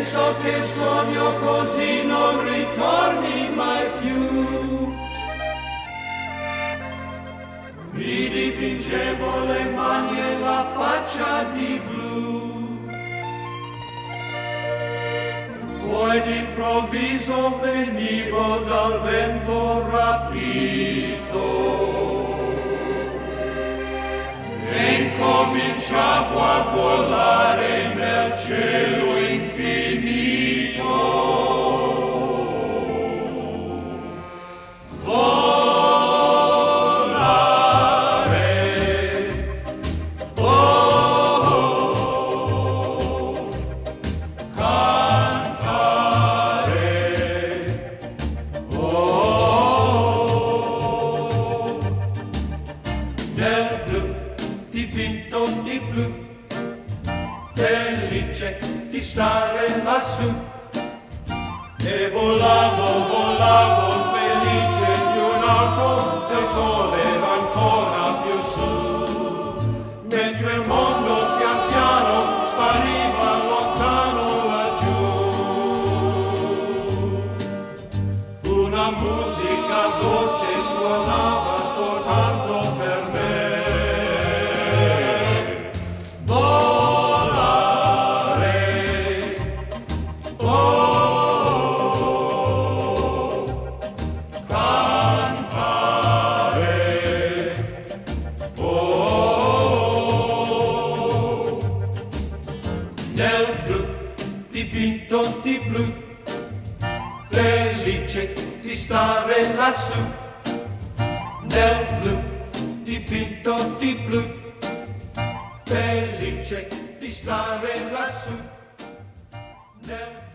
penso che il sogno così non ritorni mai più. Mi dipingevo le mani e la faccia di blu. Poi d'improvviso venivo dal vento rapito. Nel blu dipinto di blu, felice di stare lassù. E volavo, volavo, felice di un e il sole era ancora più su. Mentre il mondo pian piano spariva lontano laggiù. Una musica dolce suonava nel blu dipinto di blu, felice di stare lassù, nel blu dipinto di blu, felice di stare lassù. Nel